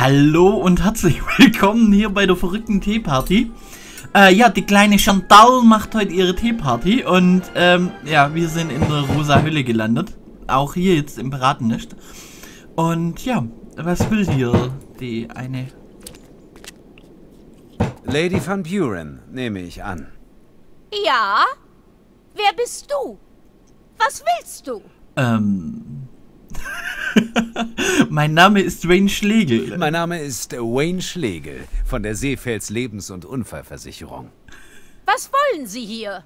Hallo und herzlich willkommen hier bei der verrückten Teeparty. Äh, ja, die kleine Chantal macht heute ihre Teeparty und ähm, ja, wir sind in der rosa Hülle gelandet. Auch hier jetzt im Piratennest. Und ja, was will hier die eine? Lady Van Buren, nehme ich an. Ja? Wer bist du? Was willst du? Ähm. mein Name ist Wayne Schlegel. Mein Name ist Wayne Schlegel von der Seefels Lebens- und Unfallversicherung. Was wollen Sie hier?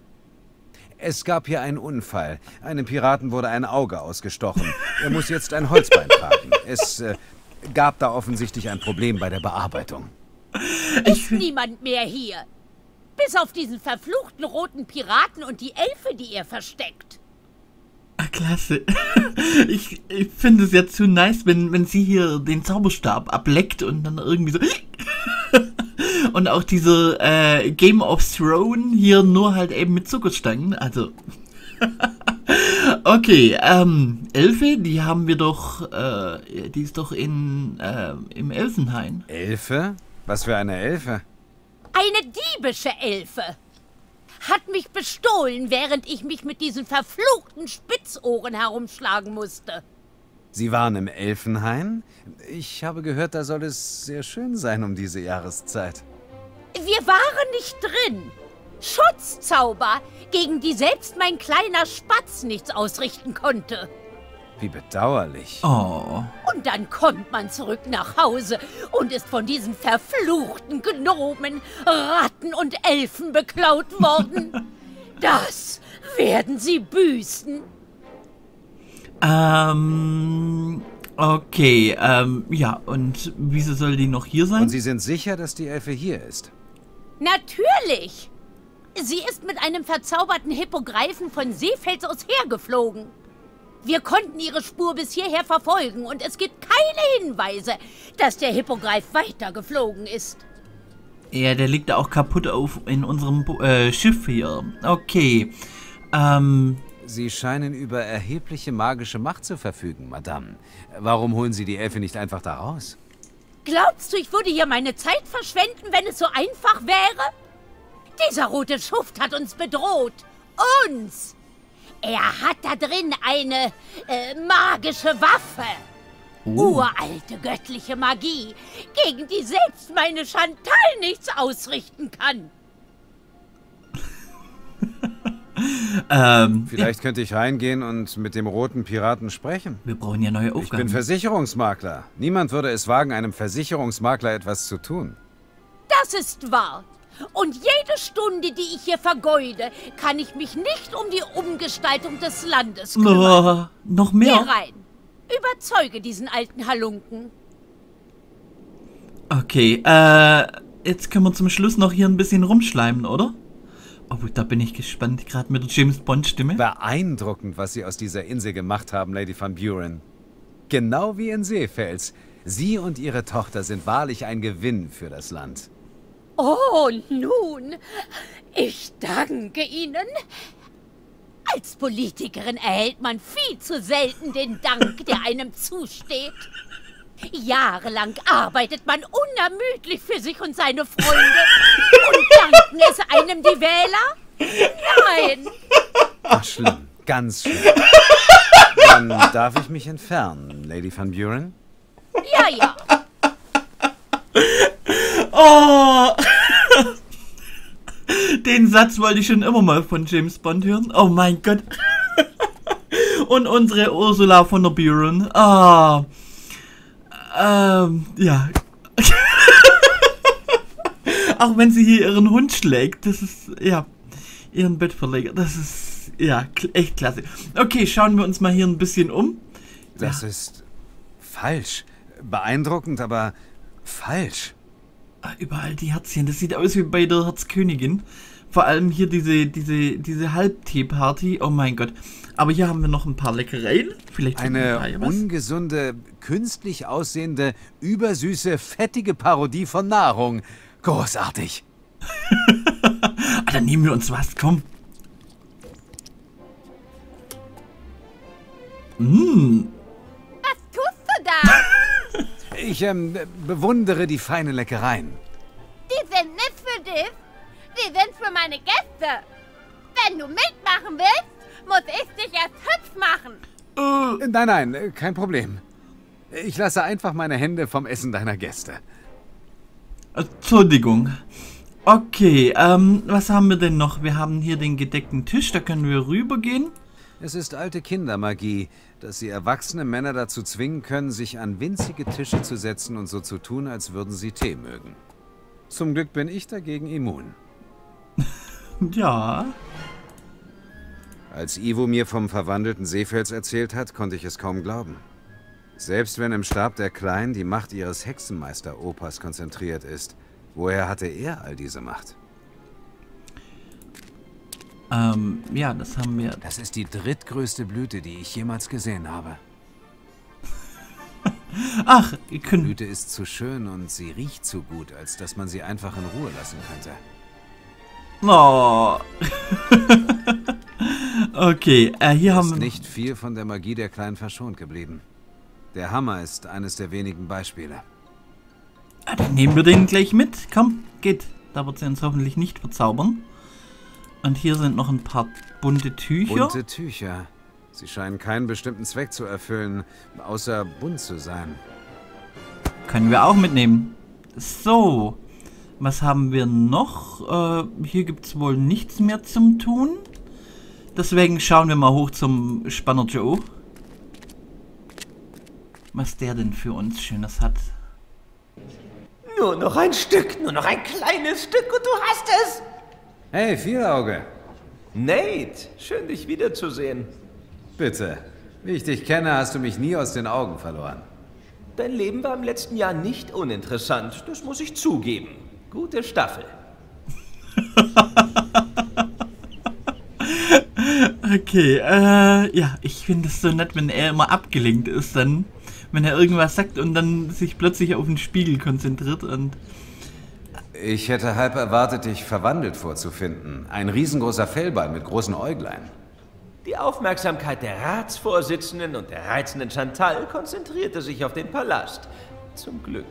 Es gab hier einen Unfall. Einem Piraten wurde ein Auge ausgestochen. Er muss jetzt ein Holzbein tragen. Es äh, gab da offensichtlich ein Problem bei der Bearbeitung. Ist niemand mehr hier. Bis auf diesen verfluchten roten Piraten und die Elfe, die er versteckt. Ah, klasse. Ich, ich finde es ja zu nice, wenn, wenn sie hier den Zauberstab ableckt und dann irgendwie so. Und auch diese äh, Game of Thrones hier nur halt eben mit Zuckerstangen. Also. okay, ähm, Elfe, die haben wir doch, äh, die ist doch in, äh, im Elfenhain. Elfe? Was für eine Elfe? Eine diebische Elfe. Hat mich bestohlen, während ich mich mit diesen verfluchten Spitzohren herumschlagen musste. Sie waren im Elfenhain? Ich habe gehört, da soll es sehr schön sein um diese Jahreszeit. Wir waren nicht drin. Schutzzauber, gegen die selbst mein kleiner Spatz nichts ausrichten konnte. Wie bedauerlich. Oh. Und dann kommt man zurück nach Hause und ist von diesen verfluchten Gnomen, Ratten und Elfen beklaut worden. Das werden sie büßen. Ähm, okay, ähm, ja, und wieso soll die noch hier sein? Und Sie sind sicher, dass die Elfe hier ist? Natürlich. Sie ist mit einem verzauberten Hippogreifen von Seefels aus hergeflogen. Wir konnten ihre Spur bis hierher verfolgen und es gibt keine Hinweise, dass der Hippogreif weitergeflogen ist. Ja, der liegt auch kaputt auf in unserem Bo äh, Schiff hier. Okay. Ähm, Sie scheinen über erhebliche magische Macht zu verfügen, Madame. Warum holen Sie die Elfe nicht einfach da raus? Glaubst du, ich würde hier meine Zeit verschwenden, wenn es so einfach wäre? Dieser rote Schuft hat uns bedroht. Uns! Er hat da drin eine äh, magische Waffe. Uralte göttliche Magie, gegen die selbst meine Chantal nichts ausrichten kann. ähm, Vielleicht könnte ich reingehen und mit dem roten Piraten sprechen. wir brauchen ja neue Ich bin Aufgaben. Versicherungsmakler. Niemand würde es wagen, einem Versicherungsmakler etwas zu tun. Das ist wahr. Und jede Stunde, die ich hier vergeude, kann ich mich nicht um die Umgestaltung des Landes kümmern. oh, noch Geh mehr? rein. Überzeuge diesen alten Halunken. Okay, äh, jetzt können wir zum Schluss noch hier ein bisschen rumschleimen, oder? Oh, da bin ich gespannt, gerade mit der James Bond Stimme. Beeindruckend, was Sie aus dieser Insel gemacht haben, Lady Van Buren. Genau wie in Seefels. Sie und Ihre Tochter sind wahrlich ein Gewinn für das Land. Oh, nun, ich danke Ihnen. Als Politikerin erhält man viel zu selten den Dank, der einem zusteht. Jahrelang arbeitet man unermüdlich für sich und seine Freunde. Und danken es einem die Wähler? Nein. Ach, schlimm. Ganz schlimm. Dann darf ich mich entfernen, Lady Van Buren. Ja, ja. Oh! Den Satz wollte ich schon immer mal von James Bond hören. Oh mein Gott. Und unsere Ursula von der Buren. Ah. Ähm, ja. Auch wenn sie hier ihren Hund schlägt, das ist, ja, ihren Bettverleger, das ist, ja, echt klasse. Okay, schauen wir uns mal hier ein bisschen um. Das ist falsch. Beeindruckend, aber falsch. Ah, Überall die Herzchen. Das sieht aus wie bei der Herzkönigin. Vor allem hier diese, diese, diese Halbtee-Party. Oh mein Gott. Aber hier haben wir noch ein paar Leckereien. Vielleicht Eine ungesunde, künstlich aussehende, übersüße, fettige Parodie von Nahrung. Großartig. Ah, dann nehmen wir uns was. Komm. Mmh. Was tust du da? Ich ähm, bewundere die feinen Leckereien. Die sind nicht für dich. Die sind für meine Gäste. Wenn du mitmachen willst, muss ich dich erst hübsch machen. Äh, nein, nein, äh, kein Problem. Ich lasse einfach meine Hände vom Essen deiner Gäste. Entschuldigung. Okay, ähm, was haben wir denn noch? Wir haben hier den gedeckten Tisch, da können wir rübergehen. Es ist alte Kindermagie, dass sie erwachsene Männer dazu zwingen können, sich an winzige Tische zu setzen und so zu tun, als würden sie Tee mögen. Zum Glück bin ich dagegen immun. ja. Als Ivo mir vom verwandelten Seefels erzählt hat, konnte ich es kaum glauben. Selbst wenn im Stab der Kleinen die Macht ihres Hexenmeister-Opas konzentriert ist, woher hatte er all diese Macht? Ähm, ja, das haben wir. Das ist die drittgrößte Blüte, die ich jemals gesehen habe. Ach, ihr könnt... Die Blüte ist zu schön und sie riecht zu gut, als dass man sie einfach in Ruhe lassen könnte. Oh. okay, äh, hier haben wir... nicht viel von der Magie der Kleinen verschont geblieben. Der Hammer ist eines der wenigen Beispiele. Ah, dann nehmen wir den gleich mit. Komm, geht. Da wird sie uns hoffentlich nicht verzaubern. Und hier sind noch ein paar bunte Tücher. Bunte Tücher. Sie scheinen keinen bestimmten Zweck zu erfüllen, außer bunt zu sein. Können wir auch mitnehmen. So. Was haben wir noch? Äh, hier gibt es wohl nichts mehr zum Tun. Deswegen schauen wir mal hoch zum Spanner Joe. Was der denn für uns Schönes hat. Nur noch ein Stück, nur noch ein kleines Stück und du hast es! Hey, Vierauge. Nate, schön dich wiederzusehen. Bitte. Wie ich dich kenne, hast du mich nie aus den Augen verloren. Dein Leben war im letzten Jahr nicht uninteressant, das muss ich zugeben. Gute Staffel. okay, äh, ja, ich finde es so nett, wenn er immer abgelenkt ist, dann, wenn er irgendwas sagt und dann sich plötzlich auf den Spiegel konzentriert und ich hätte halb erwartet, dich verwandelt vorzufinden. Ein riesengroßer Fellbein mit großen Äuglein. Die Aufmerksamkeit der Ratsvorsitzenden und der reizenden Chantal konzentrierte sich auf den Palast. Zum Glück.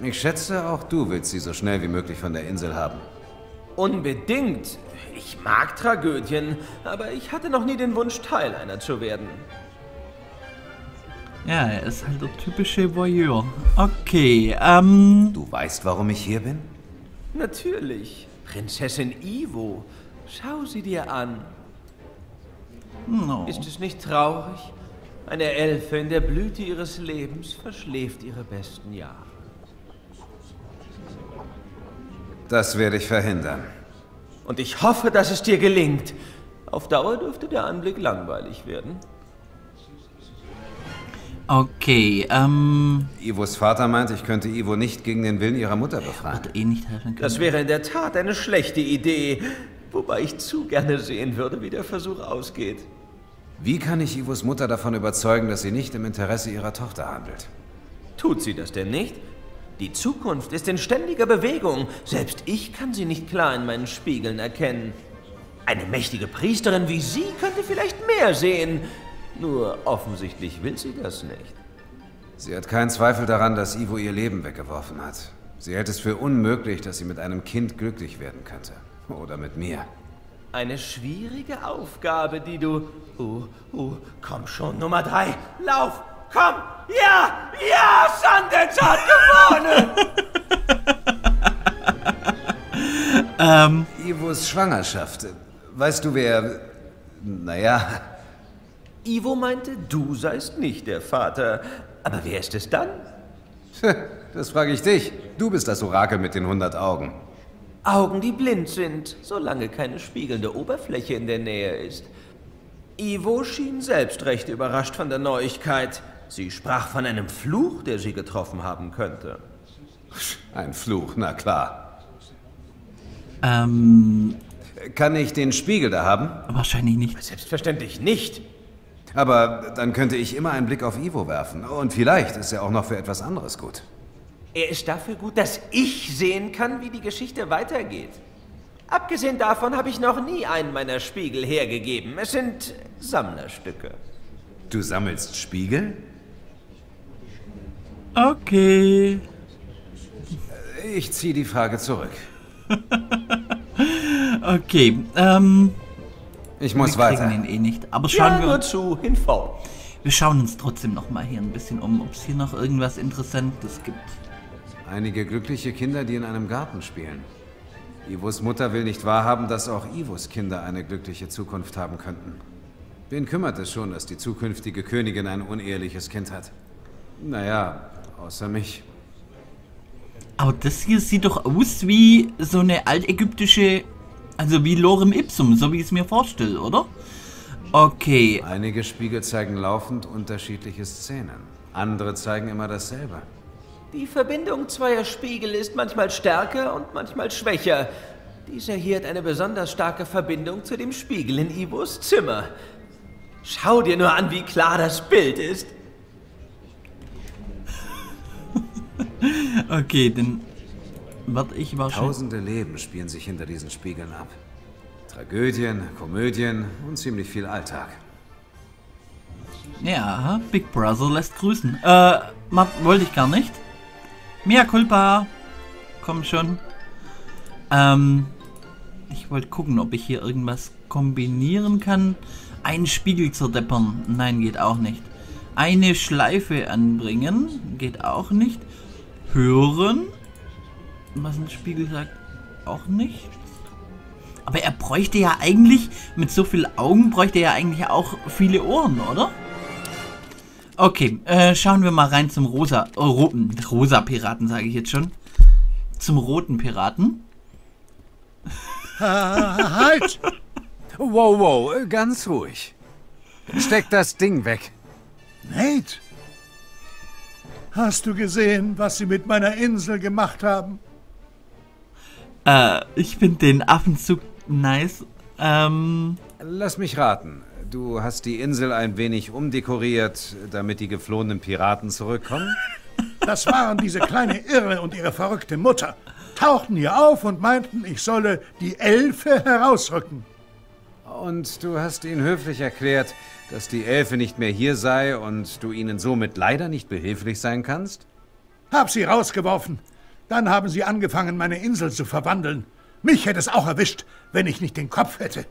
Ich schätze, auch du willst sie so schnell wie möglich von der Insel haben. Unbedingt. Ich mag Tragödien, aber ich hatte noch nie den Wunsch, Teil einer zu werden. Ja, er ist halt der typische Voyeur. Okay, ähm... Du weißt, warum ich hier bin? Natürlich. Prinzessin Ivo. Schau sie dir an. No. Ist es nicht traurig? Eine Elfe in der Blüte ihres Lebens verschläft ihre besten Jahre. Das werde ich verhindern. Und ich hoffe, dass es dir gelingt. Auf Dauer dürfte der Anblick langweilig werden. Okay, ähm... Ivos Vater meint, ich könnte Ivo nicht gegen den Willen ihrer Mutter befreien. Wird eh nicht helfen können. Das wäre in der Tat eine schlechte Idee. Wobei ich zu gerne sehen würde, wie der Versuch ausgeht. Wie kann ich Ivos Mutter davon überzeugen, dass sie nicht im Interesse ihrer Tochter handelt? Tut sie das denn nicht? Die Zukunft ist in ständiger Bewegung. Selbst ich kann sie nicht klar in meinen Spiegeln erkennen. Eine mächtige Priesterin wie Sie könnte vielleicht mehr sehen. Nur offensichtlich will sie das nicht. Sie hat keinen Zweifel daran, dass Ivo ihr Leben weggeworfen hat. Sie hält es für unmöglich, dass sie mit einem Kind glücklich werden könnte. Oder mit mir. Eine schwierige Aufgabe, die du... Oh, oh, komm schon, Nummer drei. Lauf, komm! Ja, ja, Sundance hat gewonnen! ähm... Ivos Schwangerschaft. Weißt du, wer... Naja, Ivo meinte, du seist nicht der Vater. Aber wer ist es dann? Das frage ich dich. Du bist das Orakel mit den 100 Augen. Augen, die blind sind, solange keine spiegelnde Oberfläche in der Nähe ist. Ivo schien selbst recht überrascht von der Neuigkeit. Sie sprach von einem Fluch, der sie getroffen haben könnte. Ein Fluch, na klar. Ähm. Kann ich den Spiegel da haben? Wahrscheinlich nicht. Selbstverständlich nicht. Aber dann könnte ich immer einen Blick auf Ivo werfen. Und vielleicht ist er auch noch für etwas anderes gut. Er ist dafür gut, dass ich sehen kann, wie die Geschichte weitergeht. Abgesehen davon habe ich noch nie einen meiner Spiegel hergegeben. Es sind Sammlerstücke. Du sammelst Spiegel? Okay. Ich ziehe die Frage zurück. Okay, ähm, Ich muss wir kriegen weiter. ihn eh nicht. Aber schauen Ja, wir nur uns, zu, hinfort. wir schauen uns trotzdem noch mal hier ein bisschen um, ob es hier noch irgendwas Interessantes gibt. Einige glückliche Kinder, die in einem Garten spielen. Ivos Mutter will nicht wahrhaben, dass auch Ivos Kinder eine glückliche Zukunft haben könnten. Wen kümmert es schon, dass die zukünftige Königin ein uneheliches Kind hat? Naja, außer mich. Aber das hier sieht doch aus wie so eine altägyptische, also wie Lorem Ipsum, so wie ich es mir vorstelle, oder? Okay, Einige Spiegel zeigen laufend unterschiedliche Szenen. Andere zeigen immer dasselbe. Die Verbindung zweier Spiegel ist manchmal stärker und manchmal schwächer. Dieser hier hat eine besonders starke Verbindung zu dem Spiegel in Ivos Zimmer. Schau dir nur an, wie klar das Bild ist. okay, dann werde ich wahrscheinlich... Tausende Leben spielen sich hinter diesen Spiegeln ab. Tragödien, Komödien und ziemlich viel Alltag. Ja, Big Brother lässt grüßen. Äh, wollte ich gar nicht. Mea culpa. Komm schon. Ähm, ich wollte gucken, ob ich hier irgendwas kombinieren kann. Einen Spiegel zerdeppern. Nein, geht auch nicht. Eine Schleife anbringen. Geht auch nicht. Hören. Was ein Spiegel sagt. Auch nicht. Aber er bräuchte ja eigentlich, mit so vielen Augen, bräuchte er ja eigentlich auch viele Ohren, oder? Okay, äh, schauen wir mal rein zum rosa, äh, ro rosa Piraten, sage ich jetzt schon. Zum roten Piraten. Halt! Wow, wow, ganz ruhig. Steck das Ding weg. Nate! Hast du gesehen, was sie mit meiner Insel gemacht haben? Äh, ich finde den Affenzug nice. Ähm, Lass mich raten. Du hast die Insel ein wenig umdekoriert, damit die geflohenen Piraten zurückkommen? Das waren diese kleine Irre und ihre verrückte Mutter. Tauchten hier auf und meinten, ich solle die Elfe herausrücken. Und du hast ihnen höflich erklärt, dass die Elfe nicht mehr hier sei und du ihnen somit leider nicht behilflich sein kannst? Hab sie rausgeworfen. Dann haben sie angefangen, meine Insel zu verwandeln. Mich hätte es auch erwischt, wenn ich nicht den Kopf hätte.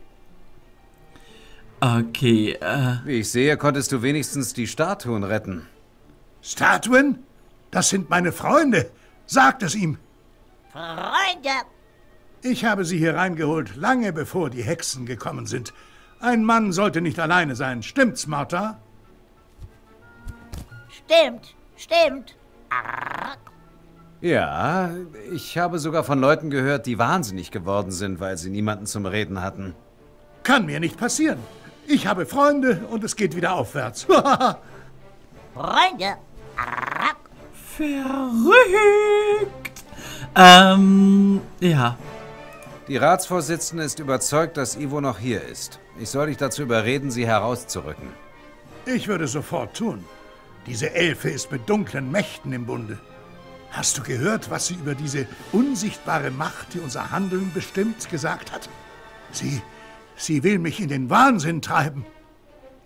okay, äh, Wie ich sehe, konntest du wenigstens die Statuen retten. Statuen? Das sind meine Freunde. Sagt es ihm. Freunde, Ich habe sie hier reingeholt, lange bevor die Hexen gekommen sind. Ein Mann sollte nicht alleine sein. Stimmt's, Martha? stimmt, stimmt. Arrgh. Ja, ich habe sogar von Leuten gehört, die wahnsinnig geworden sind, weil sie niemanden zum Reden hatten. Kann mir nicht passieren. Ich habe Freunde und es geht wieder aufwärts. Freunde, verrückt. Ähm, ja. Die Ratsvorsitzende ist überzeugt, dass Ivo noch hier ist. Ich soll dich dazu überreden, sie herauszurücken. ich würde sofort tun. Diese Elfe ist mit dunklen Mächten im Bunde. Hast du gehört, was sie über diese unsichtbare Macht, die unser Handeln bestimmt, gesagt hat? Sie, sie will mich in den Wahnsinn treiben.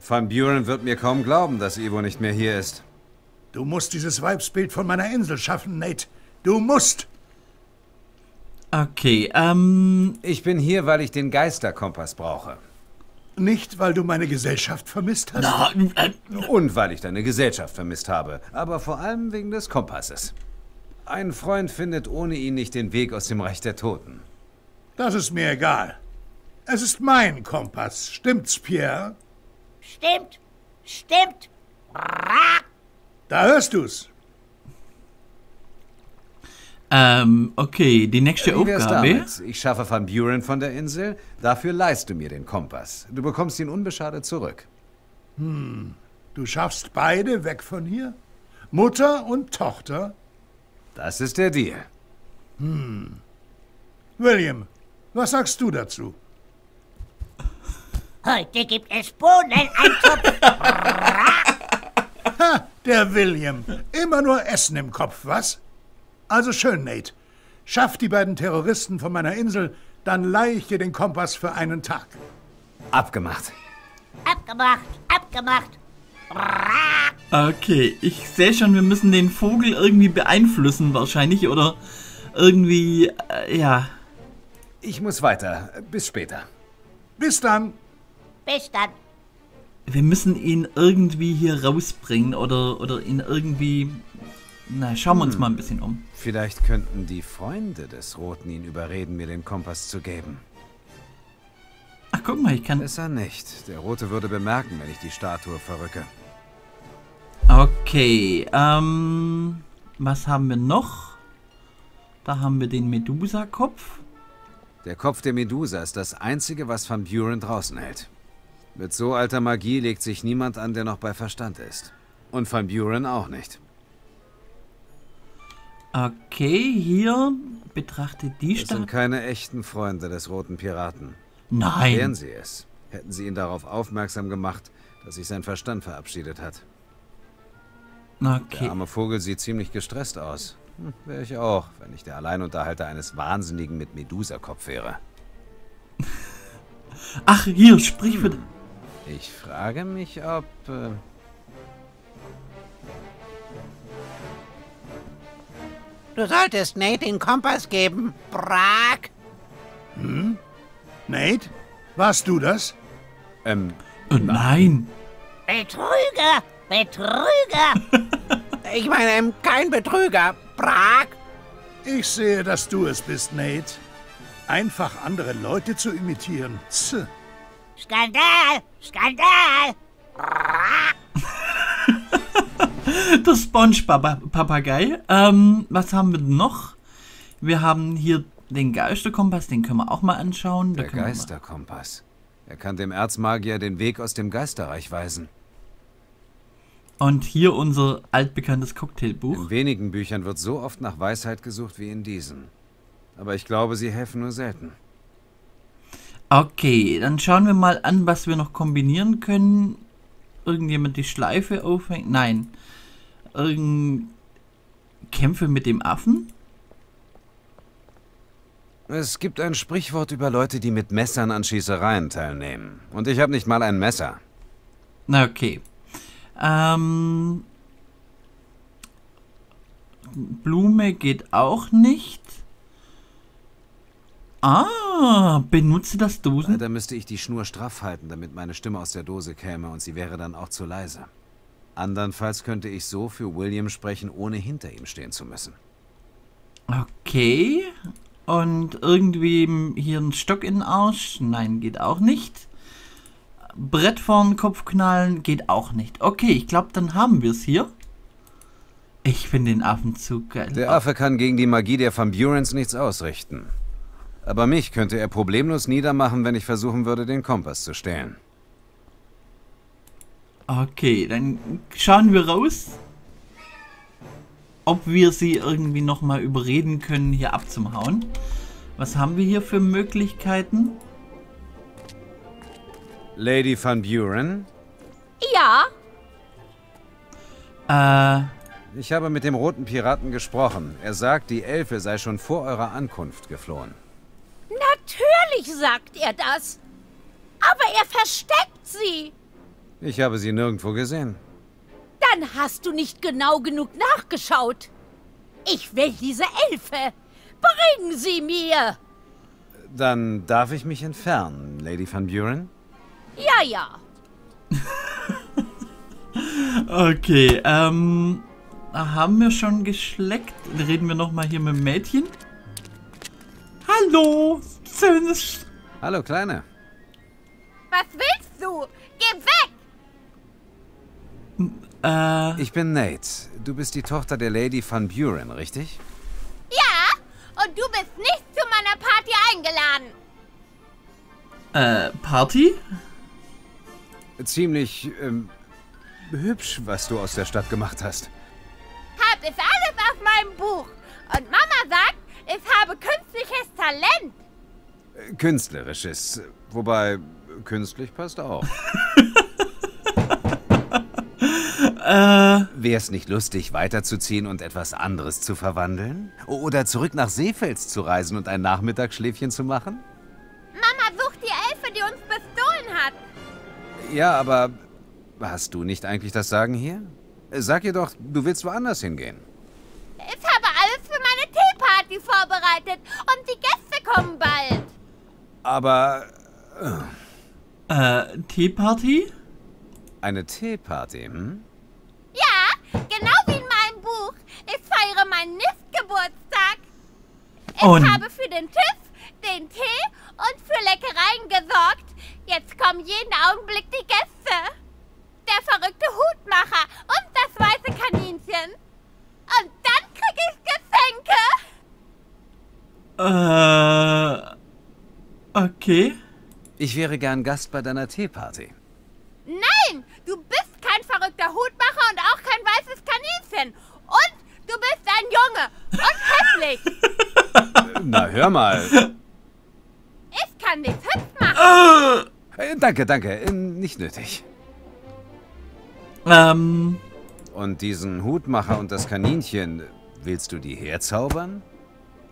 Van Buren wird mir kaum glauben, dass Ivo nicht mehr hier ist. Du musst dieses Weibsbild von meiner Insel schaffen, Nate. Du musst. Okay, ähm, Ich bin hier, weil ich den Geisterkompass brauche. Nicht, weil du meine Gesellschaft vermisst hast. ah, äh, Und weil ich deine Gesellschaft vermisst habe. Aber vor allem wegen des Kompasses. Ein Freund findet ohne ihn nicht den Weg aus dem Reich der Toten. Das ist mir egal. Es ist mein Kompass. Stimmt's, Pierre? Stimmt, stimmt. Da hörst du's. ähm, okay, die nächste Wie wär's Aufgabe. damit? Ich schaffe Van Buren von der Insel, dafür leihst du mir den Kompass. Du bekommst ihn unbeschadet zurück. Du schaffst beide weg von hier? Mutter und Tochter? Das ist der Deal. William, was sagst du dazu? Heute gibt es Bohneneintopf. Ha, der William. Immer nur Essen im Kopf, was? Also schön, Nate. Schaff die beiden Terroristen von meiner Insel, dann leih ich dir den Kompass für einen Tag. Abgemacht. abgemacht, abgemacht. Okay, ich sehe schon, wir müssen den Vogel irgendwie beeinflussen wahrscheinlich oder irgendwie, äh, ja. Ich muss weiter. Bis später. Bis dann. Bis dann. Wir müssen ihn irgendwie hier rausbringen oder, oder ihn irgendwie... Na, schauen wir uns mal ein bisschen um. Vielleicht könnten die Freunde des Roten ihn überreden, mir den Kompass zu geben. Ach, guck mal, ich kann... Besser nicht. Der Rote würde bemerken, wenn ich die Statue verrücke. Okay, ähm... Was haben wir noch? Da haben wir den Medusa-Kopf. Der Kopf der Medusa ist das Einzige, was Van Buren draußen hält. Mit so alter Magie legt sich niemand an, der noch bei Verstand ist. Und Van Buren auch nicht. Okay, hier betrachtet die Das sind Stadt. keine echten Freunde des Roten Piraten. Nein. Wären sie es, hätten sie ihn darauf aufmerksam gemacht, dass sich sein Verstand verabschiedet hat. Der Okay. arme Vogel sieht ziemlich gestresst aus. Hm, Wäre ich auch, wenn ich der Alleinunterhalter eines Wahnsinnigen mit Medusa-Kopf wäre. Ach, hier, sprich für... Ich frage mich, ob... Äh, Du solltest Nate den Kompass geben. Brack. Nate, warst du das? ähm, Äh, nein. Betrüger! Betrüger! Ich meine, ähm, kein Betrüger. Brack. Ich sehe, dass du es bist, Nate. Einfach andere Leute zu imitieren. Tch. Skandal! Skandal! Der Sponge-Papagei. Ähm, was haben wir noch? Wir haben hier den Geisterkompass, den können wir auch mal anschauen. Der Geisterkompass. Er kann dem Erzmagier den Weg aus dem Geisterreich weisen. Und hier unser altbekanntes Cocktailbuch. In wenigen Büchern wird so oft nach Weisheit gesucht wie in diesen. Aber ich glaube, sie helfen nur selten. Okay, dann schauen wir mal an, was wir noch kombinieren können. Irgendjemand die Schleife aufhängt? Nein. Irgend Kämpfe mit dem Affen? Es gibt ein Sprichwort über Leute, die mit Messern an Schießereien teilnehmen. Und ich habe nicht mal ein Messer. Na okay. Ähm, Blume geht auch nicht. Ah, benutze das Dosen. Leider müsste ich die Schnur straff halten, damit meine Stimme aus der Dose käme und sie wäre dann auch zu leise. Andernfalls könnte ich so für William sprechen, ohne hinter ihm stehen zu müssen. Okay. Und irgendwie hier ein Stock in den Arsch? Nein, geht auch nicht. Brett vorn Kopf knallen? Geht auch nicht. Okay, ich glaube, dann haben wir es hier. Ich finde den Affen zu geil. Der Affe kann gegen die Magie der Van Burens nichts ausrichten. Aber mich könnte er problemlos niedermachen, wenn ich versuchen würde, den Kompass zu stehlen. Okay, dann schauen wir raus, ob wir sie irgendwie nochmal überreden können, hier abzuhauen. Was haben wir hier für Möglichkeiten? Lady Van Buren, Ja, Äh, ich habe mit dem roten Piraten gesprochen. Er sagt, die Elfe sei schon vor eurer Ankunft geflohen. natürlich sagt er das. Aber er versteckt sie. Ich habe sie nirgendwo gesehen. Dann hast du nicht genau genug nachgeschaut. Ich will diese Elfe. Bringen sie mir. Dann darf ich mich entfernen, Lady Van Buren? Ja, ja. okay, ähm, haben wir schon geschleckt? Reden wir nochmal hier mit dem Mädchen? Hallo, schönes... Hallo, Kleine. Was willst du? Geh weg! Äh, Ich bin Nate. Du bist die Tochter der Lady Van Buren, richtig? Ja, und du bist nicht zu meiner Party eingeladen. äh, Party? Ziemlich, ähm, hübsch, was du aus der Stadt gemacht hast. Hab es alles auf meinem Buch. Und Mama sagt, ich habe künstliches Talent. Künstlerisches. Wobei, künstlich passt auch. Äh, Wär's nicht lustig, weiterzuziehen und etwas anderes zu verwandeln? Oder zurück nach Seefels zu reisen und ein Nachmittagsschläfchen zu machen? Mama sucht die Elfe, die uns bestohlen hat. Ja, aber Hast du nicht eigentlich das Sagen hier? Sag ihr doch, du willst woanders hingehen. Ich habe alles für meine Teeparty vorbereitet und die Gäste kommen bald. Aber Äh, Teeparty? eine Teeparty, hm? Ja, genau wie in meinem Buch. Ich feiere meinen Niftgeburtstag. Ich Und- habe für den TÜV, den Tee und für Leckereien gesorgt. Jetzt kommen jeden Augenblick die Gäste. Der verrückte Hutmacher und das weiße Kaninchen. Und dann krieg ich Geschenke. Äh, okay. Ich wäre gern Gast bei deiner Teeparty. Nein, du bist kein verrückter Hutmacher und auch kein weißes Kaninchen. Und du bist ein Hässlich. Na, hör mal. Ich kann dich hübsch machen. Äh, danke, danke. Äh, nicht nötig. Ähm, Und diesen Hutmacher und das Kaninchen, willst du die herzaubern?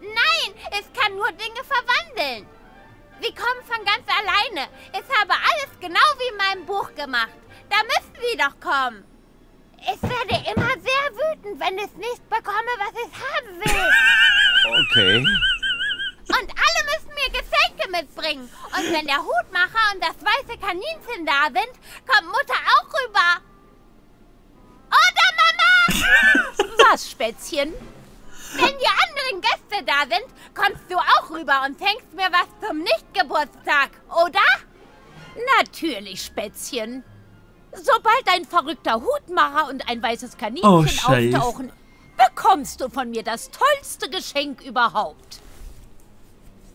Nein, es kann nur Dinge verwandeln. Sie kommen von ganz alleine. Ich habe alles genau wie in meinem Buch gemacht. Da müssen sie doch kommen. Ich werde immer sehr wütend, wenn ich nicht bekomme, was ich haben will. Okay. Und alle müssen mir Geschenke mitbringen. Und wenn der Hutmacher und das weiße Kaninchen da sind, kommt Mutter auch rüber. Oder Mama? Was, Spätzchen? Wenn die anderen Gäste da sind, kommst du auch rüber und schenkst mir was zum Nichtgeburtstag, oder? Natürlich, Spätzchen. Sobald ein verrückter Hutmacher und ein weißes Kaninchen Oh, auftauchen, bekommst du von mir das tollste Geschenk überhaupt.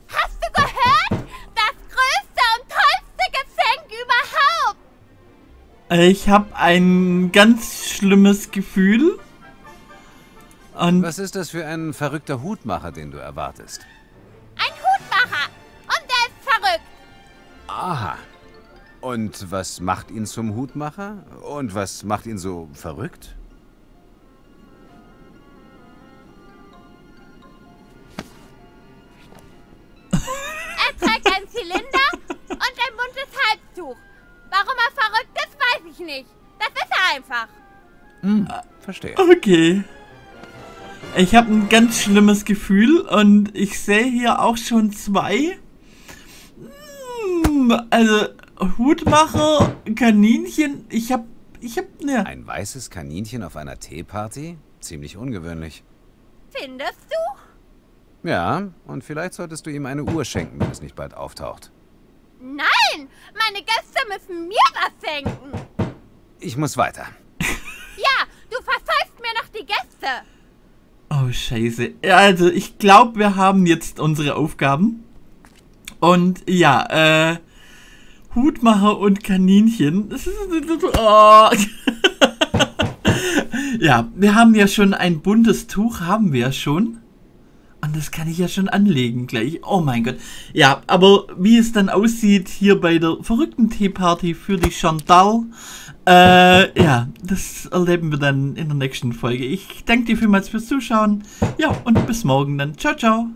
Hast du gehört? Das größte und tollste Geschenk überhaupt. ich habe ein ganz schlimmes Gefühl. Und Was ist das für ein verrückter Hutmacher, den du erwartest? Und was macht ihn zum Hutmacher? Und was macht ihn so verrückt? Er trägt einen Zylinder und ein buntes Halstuch. Warum er verrückt ist, weiß ich nicht. Das ist er einfach. Verstehe. okay. Ich habe ein ganz schlimmes Gefühl und ich sehe hier auch schon zwei. Hm, Also Hutmacher, Kaninchen. Ich habe, ich habe ne. Ein weißes Kaninchen auf einer Teeparty? Ziemlich ungewöhnlich. Findest du? Ja, und vielleicht solltest du ihm eine Uhr schenken, wenn es nicht bald auftaucht. Nein, meine Gäste müssen mir was schenken. Ich muss weiter. Ja, du verzeihst mir noch die Gäste. Oh Scheiße. Also ich glaube, wir haben jetzt unsere Aufgaben. Und ja, äh, Hutmacher und Kaninchen. Oh. ja, wir haben ja schon ein buntes Tuch, haben wir ja schon. Und das kann ich ja schon anlegen gleich. Oh mein Gott. Ja, aber wie es dann aussieht hier bei der verrückten Teeparty für die Chantal, äh, ja, das erleben wir dann in der nächsten Folge. Ich danke dir vielmals fürs Zuschauen. Ja, und bis morgen dann. Ciao, ciao.